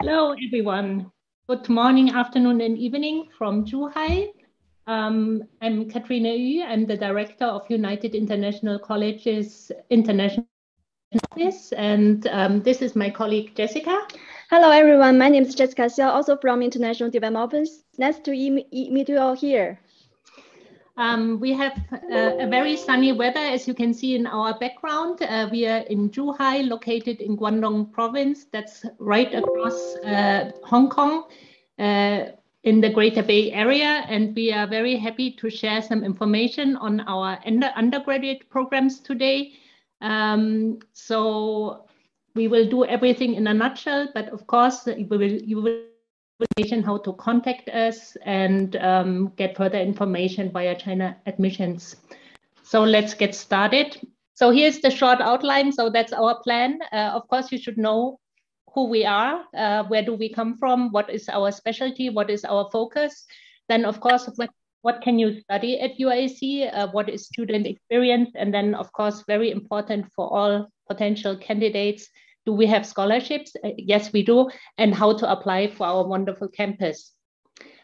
Hello, everyone. Good morning, afternoon, and evening from Zhuhai. Um, I'm Katrina Yu. I'm the director of United International Colleges International Office, and um, this is my colleague Jessica. Hello, everyone. My name is Jessica Xiao, also from International Development Office. Nice to meet you all here. Um, we have uh, a very sunny weather, as you can see in our background. Uh, we are in Zhuhai, located in Guangdong province. That's right across uh, Hong Kong uh, in the Greater Bay Area. And we are very happy to share some information on our under undergraduate programs today. Um, so we will do everything in a nutshell, but of course, will, you will how to contact us and um, get further information via China admissions. So let's get started. So here's the short outline. So that's our plan. Uh, of course, you should know who we are, uh, where do we come from, what is our specialty, what is our focus. Then, of course, what, what can you study at UIC, uh, what is student experience, and then, of course, very important for all potential candidates, do we have scholarships? Uh, yes, we do. And how to apply for our wonderful campus.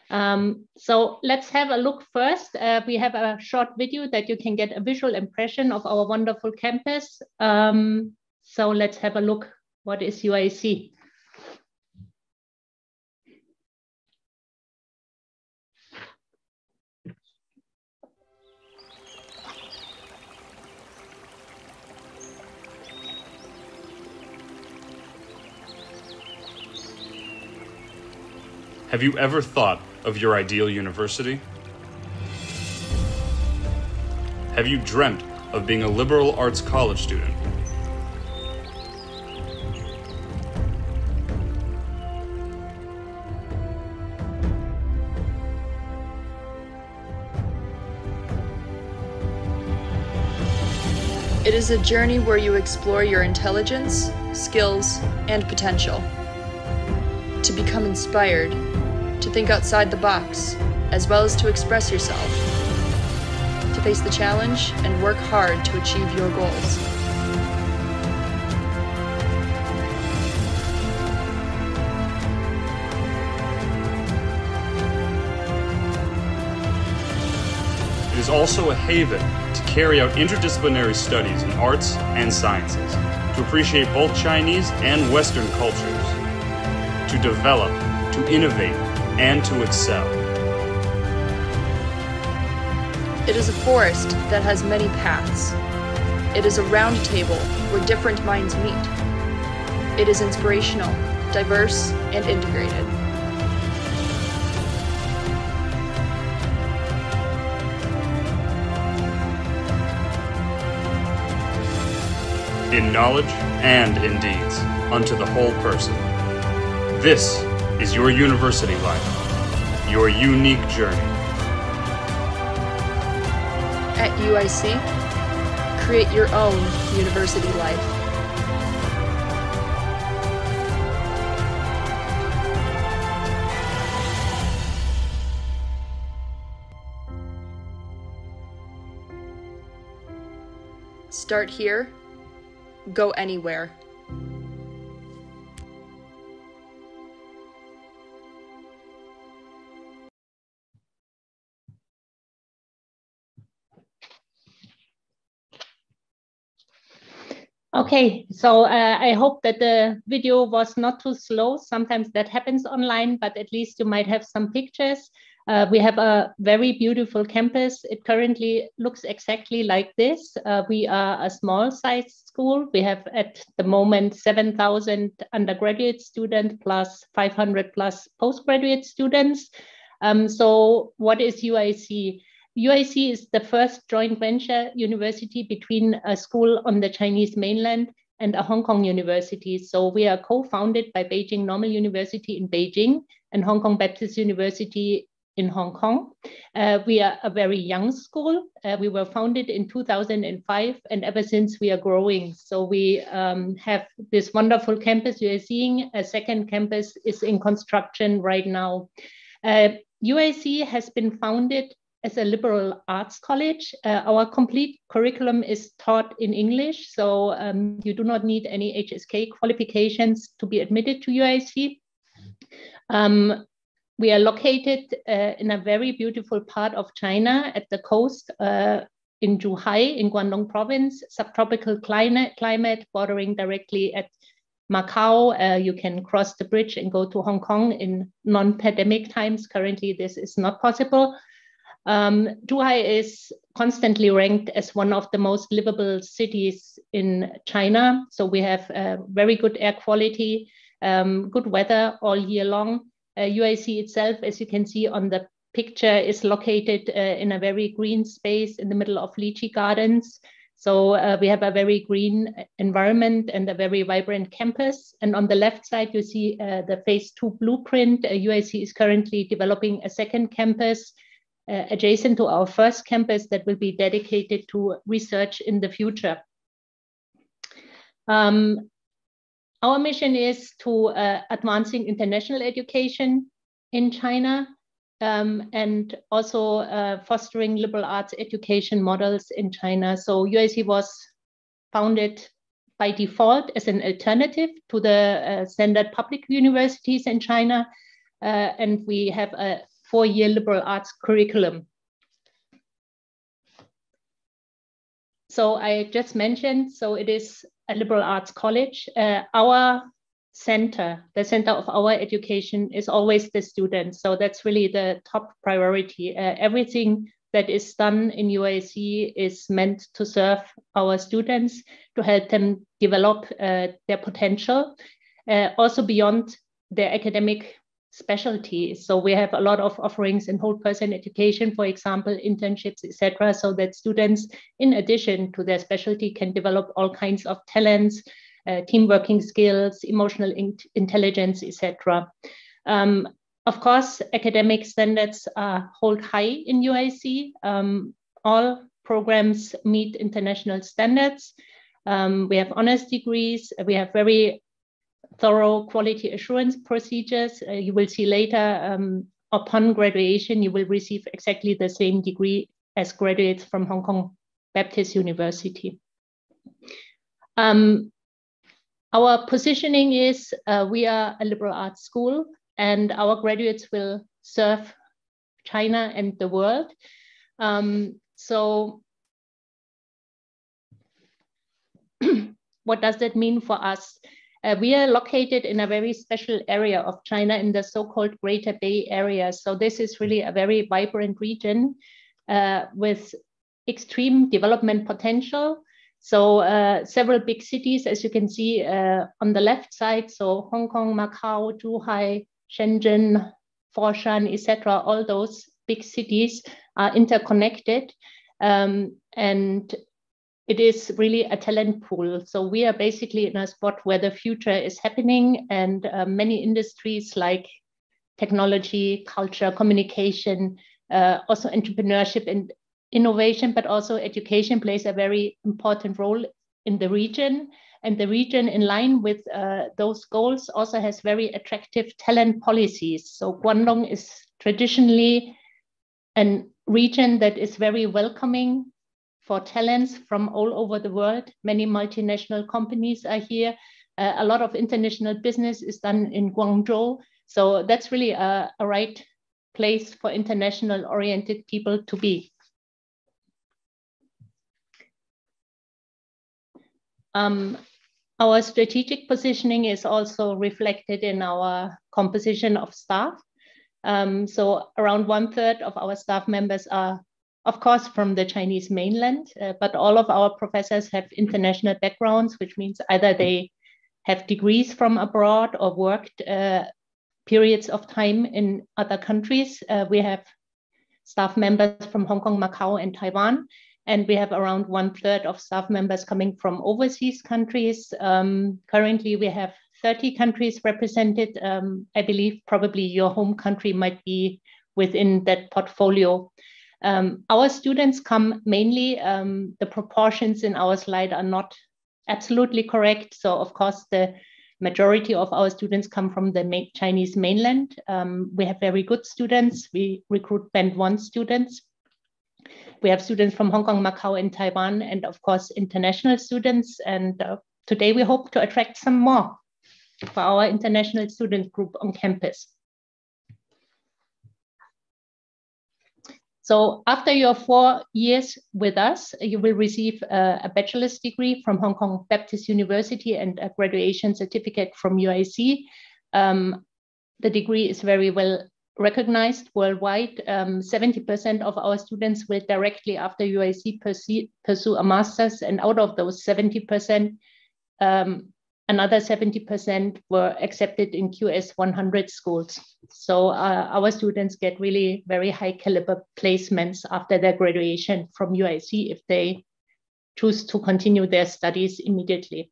Um, so let's have a look first. Uh, we have a short video that you can get a visual impression of our wonderful campus. Um, so let's have a look. What is UIC? Have you ever thought of your ideal university? Have you dreamt of being a liberal arts college student? It is a journey where you explore your intelligence, skills, and potential. To become inspired to think outside the box, as well as to express yourself, to face the challenge and work hard to achieve your goals. It is also a haven to carry out interdisciplinary studies in arts and sciences, to appreciate both Chinese and Western cultures, to develop, to innovate, and to excel. It is a forest that has many paths. It is a round table where different minds meet. It is inspirational, diverse, and integrated. In knowledge and in deeds, unto the whole person. This is your university life, your unique journey. At UIC, create your own university life. Start here, go anywhere. Okay, so uh, I hope that the video was not too slow. Sometimes that happens online, but at least you might have some pictures. Uh, we have a very beautiful campus. It currently looks exactly like this. Uh, we are a small sized school. We have at the moment 7,000 undergraduate students plus 500 plus postgraduate students. Um, so what is UIC? UIC is the first joint venture university between a school on the Chinese mainland and a Hong Kong university. So we are co-founded by Beijing Normal University in Beijing and Hong Kong Baptist University in Hong Kong. Uh, we are a very young school. Uh, we were founded in 2005 and ever since we are growing. So we um, have this wonderful campus you are seeing. A second campus is in construction right now. Uh, UIC has been founded as a liberal arts college, uh, our complete curriculum is taught in English. So um, you do not need any HSK qualifications to be admitted to UIC. Um, we are located uh, in a very beautiful part of China at the coast uh, in Zhuhai in Guangdong province, subtropical climate, climate bordering directly at Macau. Uh, you can cross the bridge and go to Hong Kong in non-pandemic times. Currently, this is not possible. Um, Zhuhai is constantly ranked as one of the most livable cities in China. So we have uh, very good air quality, um, good weather all year long. Uh, UIC itself, as you can see on the picture, is located uh, in a very green space in the middle of lychee gardens. So uh, we have a very green environment and a very vibrant campus. And on the left side, you see uh, the phase two blueprint. UIC uh, is currently developing a second campus uh, adjacent to our first campus that will be dedicated to research in the future. Um, our mission is to uh, advancing international education in China um, and also uh, fostering liberal arts education models in China. So UIC was founded by default as an alternative to the uh, standard public universities in China. Uh, and we have a four-year liberal arts curriculum. So I just mentioned, so it is a liberal arts college. Uh, our center, the center of our education is always the students. So that's really the top priority. Uh, everything that is done in UIC is meant to serve our students, to help them develop uh, their potential, uh, also beyond their academic specialties. So we have a lot of offerings in whole person education, for example, internships, etc., so that students, in addition to their specialty, can develop all kinds of talents, uh, team working skills, emotional in intelligence, etc. Um, of course, academic standards are hold high in UIC. Um, all programs meet international standards. Um, we have honors degrees. We have very thorough quality assurance procedures. Uh, you will see later um, upon graduation, you will receive exactly the same degree as graduates from Hong Kong Baptist University. Um, our positioning is uh, we are a liberal arts school and our graduates will serve China and the world. Um, so what does that mean for us? Uh, we are located in a very special area of China in the so-called Greater Bay Area. So this is really a very vibrant region uh, with extreme development potential. So uh, several big cities, as you can see uh, on the left side, so Hong Kong, Macau, Zhuhai, Shenzhen, Foshan, etc. All those big cities are interconnected. Um, and it is really a talent pool. So we are basically in a spot where the future is happening, and uh, many industries like technology, culture, communication, uh, also entrepreneurship and innovation, but also education plays a very important role in the region. And the region, in line with uh, those goals, also has very attractive talent policies. So Guangdong is traditionally a region that is very welcoming for talents from all over the world. Many multinational companies are here. Uh, a lot of international business is done in Guangzhou. So that's really a, a right place for international oriented people to be. Um, our strategic positioning is also reflected in our composition of staff. Um, so around one third of our staff members are of course, from the Chinese mainland, uh, but all of our professors have international backgrounds, which means either they have degrees from abroad or worked uh, periods of time in other countries. Uh, we have staff members from Hong Kong, Macau, and Taiwan. And we have around one third of staff members coming from overseas countries. Um, currently, we have 30 countries represented. Um, I believe probably your home country might be within that portfolio. Um, our students come mainly, um, the proportions in our slide are not absolutely correct. So of course, the majority of our students come from the Chinese mainland. Um, we have very good students. We recruit band one students. We have students from Hong Kong, Macau, and Taiwan, and of course, international students. And uh, today we hope to attract some more for our international student group on campus. So after your four years with us, you will receive a, a, bachelor's degree from Hong Kong Baptist University and a graduation certificate from UIC. Um, the degree is very well recognized worldwide. 70% um, of our students will directly after UIC pursue, pursue a master's, and out of those 70%, um, another 70% were accepted in QS 100 schools. So uh, our students get really very high caliber placements after their graduation from UIC if they choose to continue their studies immediately.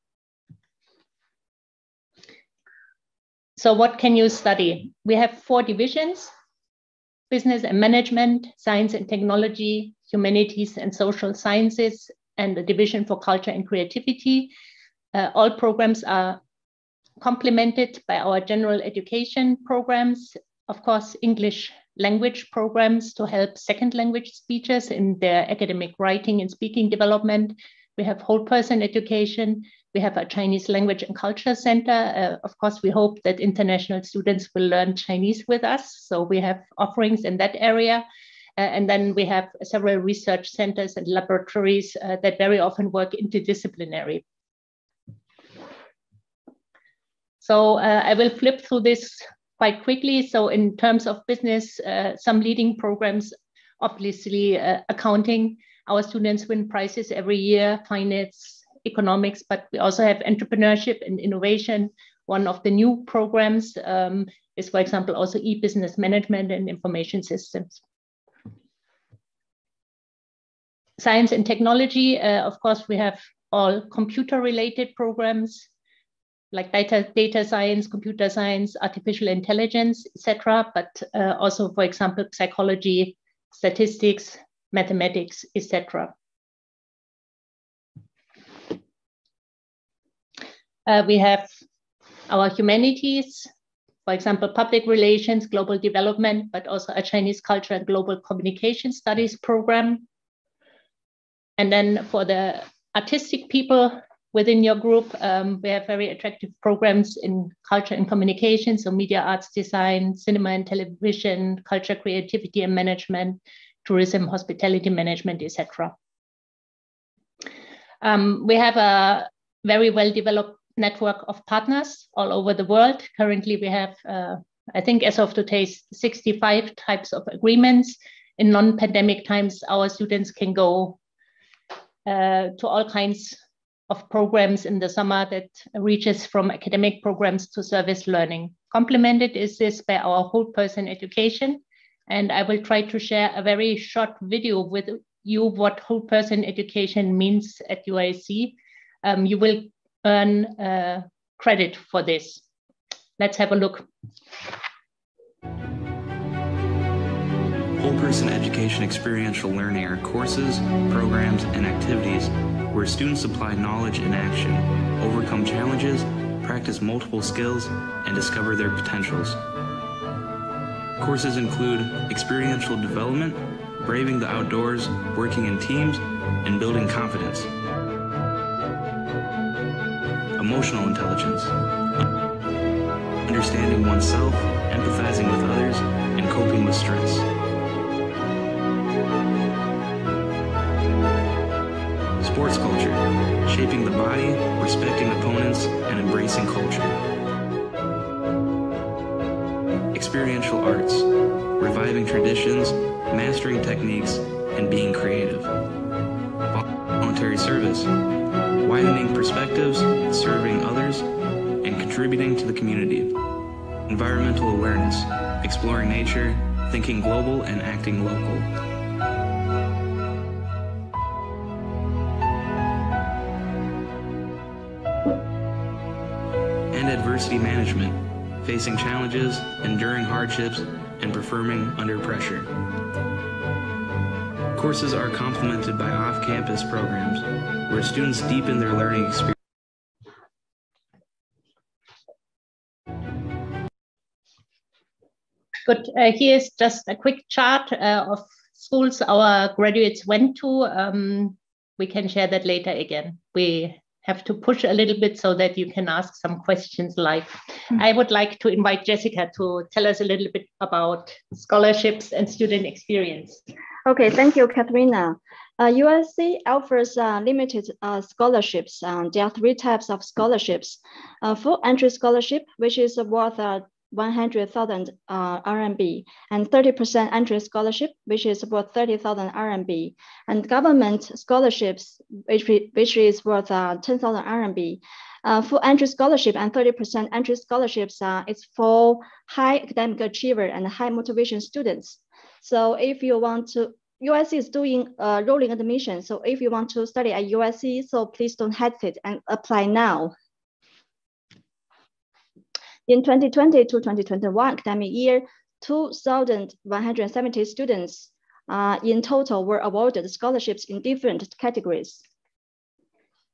So what can you study? We have four divisions, business and management, science and technology, humanities and social sciences, and a division for culture and creativity. Uh, all programs are complemented by our general education programs, of course, English language programs to help second language speakers in their academic writing and speaking development. We have whole person education. We have a Chinese language and culture center. Uh, of course, we hope that international students will learn Chinese with us. So we have offerings in that area. Uh, and then we have several research centers and laboratories uh, that very often work interdisciplinary. So uh, I will flip through this quite quickly. So in terms of business, uh, some leading programs, obviously uh, accounting, our students win prizes every year, finance, economics, but we also have entrepreneurship and innovation. One of the new programs um, is, for example, also e-business management and information systems. Science and technology, uh, of course, we have all computer related programs, like data, data science, computer science, artificial intelligence, etc. But uh, also, for example, psychology, statistics, mathematics, etc. Uh, we have our humanities, for example, public relations, global development, but also a Chinese culture and global communication studies program. And then for the artistic people, within your group, um, we have very attractive programs in culture and communication, so media arts design, cinema and television, culture, creativity and management, tourism, hospitality management, etc. Um, we have a very well developed network of partners all over the world. Currently, we have, uh, I think, as of today, 65 types of agreements. In non pandemic times, our students can go uh, to all kinds of programs in the summer that reaches from academic programs to service learning. Complemented is this by our whole person education. And I will try to share a very short video with you what whole person education means at UIC. Um, you will earn uh, credit for this. Let's have a look. Whole person education experiential learning are courses, programs, and activities where students apply knowledge in action, overcome challenges, practice multiple skills, and discover their potentials. Courses include experiential development, braving the outdoors, working in teams, and building confidence. Emotional intelligence, understanding oneself, empathizing with others, and coping with stress. Sports culture, shaping the body, respecting opponents, and embracing culture. Experiential arts, reviving traditions, mastering techniques, and being creative. Voluntary service, widening perspectives, serving others, and contributing to the community. Environmental awareness, exploring nature, thinking global and acting local. Adversity management, facing challenges, enduring hardships, and performing under pressure. Courses are complemented by off-campus programs where students deepen their learning experience. Good. Uh, here's just a quick chart uh, of schools our graduates went to. Um, we can share that later again. We have to push a little bit so that you can ask some questions like mm-hmm. i would like to invite jessica to tell us a little bit about scholarships and student experience Okay, thank you, Katharina. Uh, UIC offers uh, limited uh, scholarships. Um, there are three types of scholarships. Uh, full entry scholarship, which is worth uh, 100,000 uh, RMB, and 30% entry scholarship, which is worth 30,000 RMB, and government scholarships, which, which is worth uh, 10,000 RMB. Uh, full entry scholarship and 30% entry scholarships uh, is for high academic achiever and high motivation students. So if you want to, UIC is doing a rolling admission. So if you want to study at UIC, so please don't hesitate and apply now. In 2020 to 2021 academic year, 2,170 students uh, in total were awarded scholarships in different categories.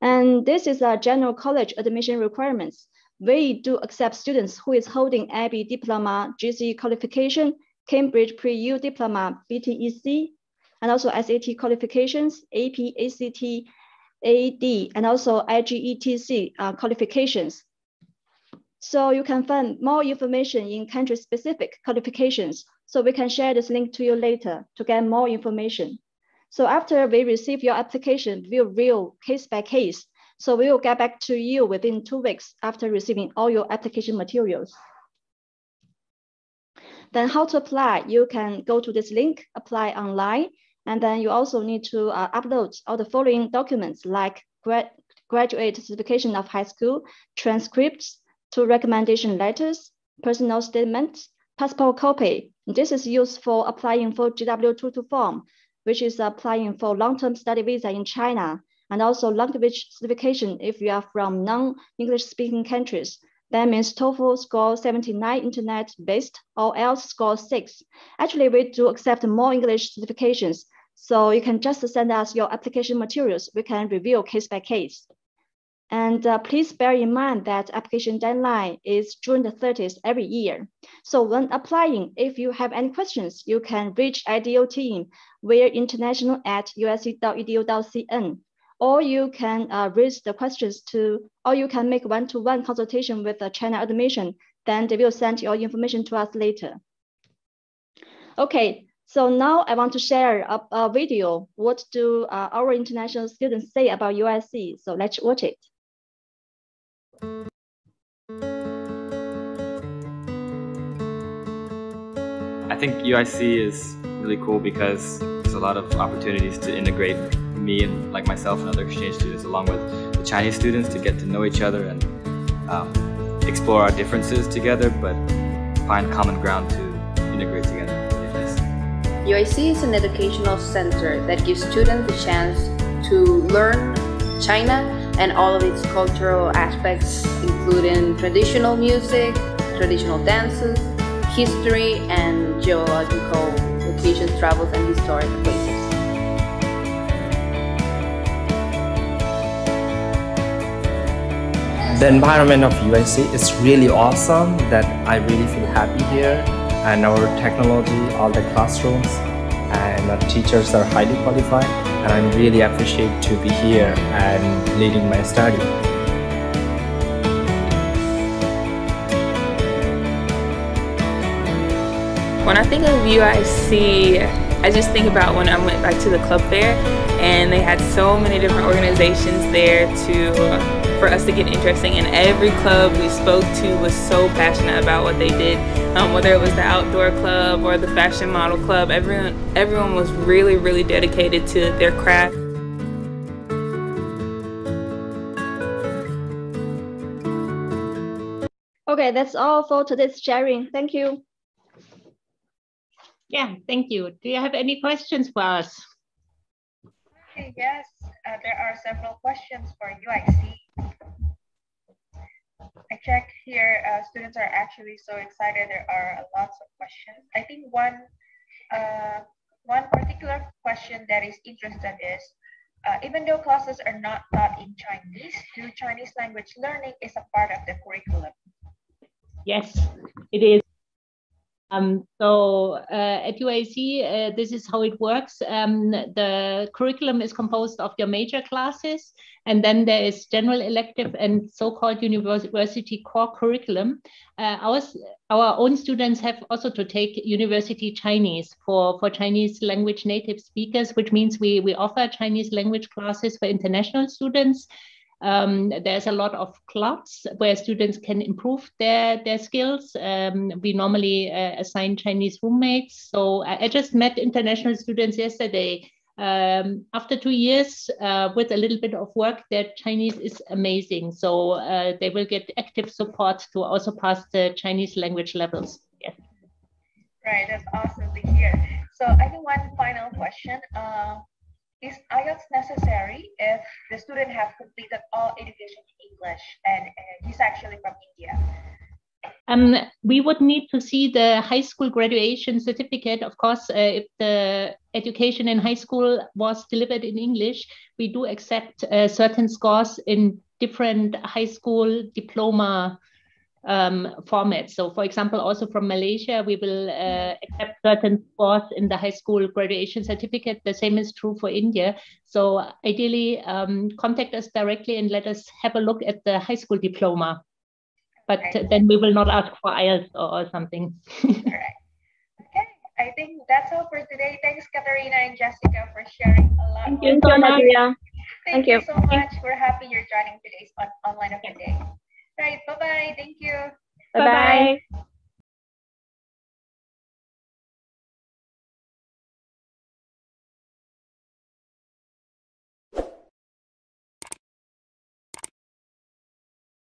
And this is a general college admission requirements. We do accept students who is holding IB diploma, GC qualification, Cambridge Pre-U diploma, BTEC, and also SAT qualifications, AP, ACT, AD, and also IGETC uh, qualifications. So you can find more information in country-specific qualifications. So we can share this link to you later to get more information. So after we receive your application, we'll review case by case. So we will get back to you within two weeks after receiving all your application materials. Then how to apply? You can go to this link, apply online, and then you also need to uh, upload all the following documents like grad graduate certification of high school, transcripts, two recommendation letters, personal statements, passport copy. This is used for applying for GW22 form, which is applying for long-term study visa in China, and also language certification if you are from non-English speaking countries. That means TOEFL score 79 internet based or IELTS score six. Actually, we do accept more English certifications. So you can just send us your application materials. We can review case by case. And uh, please bear in mind that application deadline is June the 30th every year. So when applying, if you have any questions, you can reach IDEO team via international at uic.edu.cn or you can uh, raise the questions to, or you can make one-to-one -one consultation with the China admission, then they will send your information to us later. Okay, so now I want to share a, a video. What do uh, our international students say about UIC? So let's watch it. I think UIC is really cool because there's a lot of opportunities to integrate me and like myself and other exchange students along with the Chinese students to get to know each other and um, explore our differences together but find common ground to integrate together. UIC is an educational center that gives students the chance to learn China and all of its cultural aspects including traditional music, traditional dances, history and geological locations, travels and historic places. The environment of UIC is really awesome that I really feel happy here and our technology, all the classrooms and our teachers are highly qualified and I'm really appreciate to be here and leading my study. When I think of UIC, I just think about when I went back to the club fair and they had so many different organizations there to for us to get interesting. And every club we spoke to was so passionate about what they did, um, whether it was the outdoor club or the fashion model club. Everyone, everyone was really, really dedicated to their craft. Okay, that's all for today's sharing. Thank you. Yeah, thank you. Do you have any questions for us? Okay, yes, uh, there are several questions for UIC. I checked here, uh, students are actually so excited. There are lots of questions. I think one, uh, one particular question that is interesting is, uh, even though classes are not taught in Chinese, do Chinese language learning is a part of the curriculum? Yes, it is. Um, so uh, at UIC, uh, this is how it works. Um, the curriculum is composed of your major classes, and then there is general elective and so-called university core curriculum. Uh, our, our own students have also to take university Chinese for, for Chinese language native speakers, which means we, we offer Chinese language classes for international students. Um, there's a lot of clubs where students can improve their, their skills. Um, we normally uh, assign Chinese roommates. So I, I, just met international students yesterday. Um, after two years, uh, with a little bit of work, their Chinese is amazing. So uh, they will get active support to also pass the Chinese language levels. Yes. Right, that's awesome to hear. So I think one final question. Is IELTS necessary if the student have completed all education in English and, and he's actually from India? Um, we would need to see the high school graduation certificate. Of course, uh, if the education in high school was delivered in English, we do accept uh, certain scores in different high school diploma um, formats. So, for example, also from Malaysia, we will uh, accept certain scores in the high school graduation certificate. The same is true for India. So, ideally, um, contact us directly and let us have a look at the high school diploma. But okay. then we will not ask for IELTS or, or something. all right. Okay. I think that's all for today. Thanks, Katarina and Jessica, for sharing a lot. Thank you so much. Thank, Thank you so much. We're happy you're joining today's on online of the day. Right. Bye bye. Thank you. Bye bye.